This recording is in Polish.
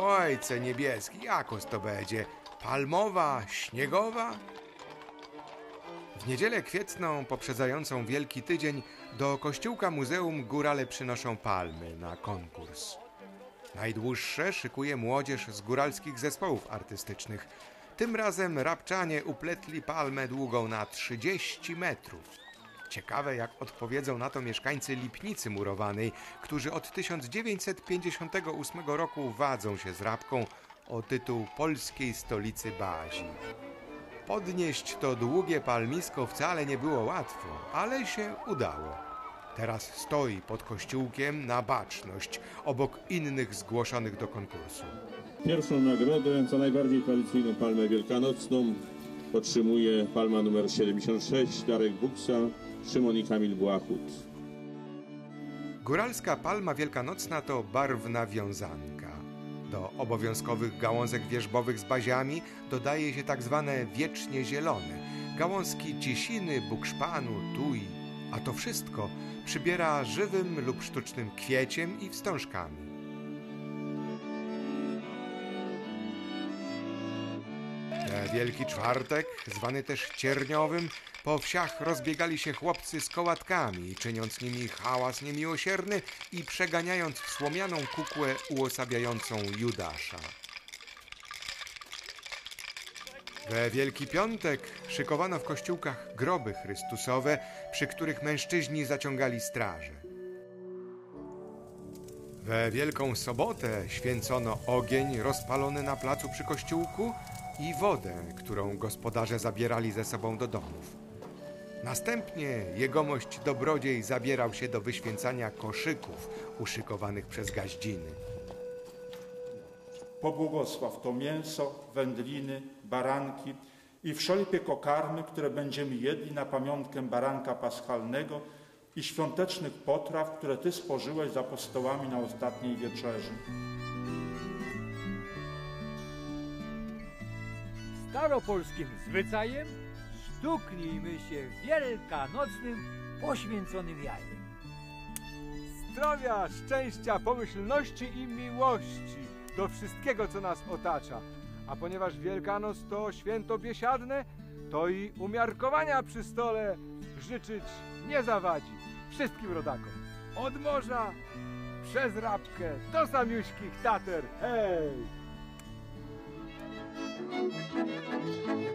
Ojcze niebieski, jakoś to będzie? Palmowa, śniegowa? W niedzielę kwietną, poprzedzającą Wielki Tydzień, do kościółka Muzeum Górale przynoszą palmy na konkurs. Najdłuższe szykuje młodzież z góralskich zespołów artystycznych. Tym razem rabczanie upletli palmę długą na 30 metrów. Ciekawe, jak odpowiedzą na to mieszkańcy Lipnicy Murowanej, którzy od 1958 roku wadzą się z rabką o tytuł polskiej stolicy Bazi. Podnieść to długie palmisko wcale nie było łatwo, ale się udało. Teraz stoi pod kościółkiem na baczność, obok innych zgłoszonych do konkursu. Pierwszą nagrodę za najbardziej tradycyjną palmę wielkanocną otrzymuje palma numer 76 Darek Buksa, Szymon i Kamil Błachut. Góralska palma wielkanocna to barwna wiązanka. Do obowiązkowych gałązek wierzbowych z baziami dodaje się tak zwane wiecznie zielone, gałązki ciesiny, bukszpanu, tuj, a to wszystko przybiera żywym lub sztucznym kwieciem i wstążkami. Wielki Czwartek, zwany też Cierniowym, po wsiach rozbiegali się chłopcy z kołatkami, czyniąc nimi hałas niemiłosierny i przeganiając słomianą kukłę uosabiającą Judasza. We Wielki Piątek szykowano w kościółkach groby chrystusowe, przy których mężczyźni zaciągali straże. We Wielką Sobotę święcono ogień rozpalony na placu przy kościółku i wodę, którą gospodarze zabierali ze sobą do domów. Następnie jegomość dobrodziej zabierał się do wyświęcania koszyków uszykowanych przez gaździny. Pobłogosław to mięso, wędliny, baranki i wszelkie pokarmy, które będziemy jedli na pamiątkę baranka paschalnego i świątecznych potraw, które Ty spożyłeś za apostołami na ostatniej wieczerzy. Staropolskim zwyczajem stuknijmy się wielkanocnym poświęconym jajem. Zdrowia, szczęścia, pomyślności i miłości do wszystkiego, co nas otacza. A ponieważ Wielkanoc to święto biesiadne, to i umiarkowania przy stole życzyć nie zawadzi wszystkim rodakom. Od morza przez Rabkę do samiuśkich Tater. Hej! Thank you.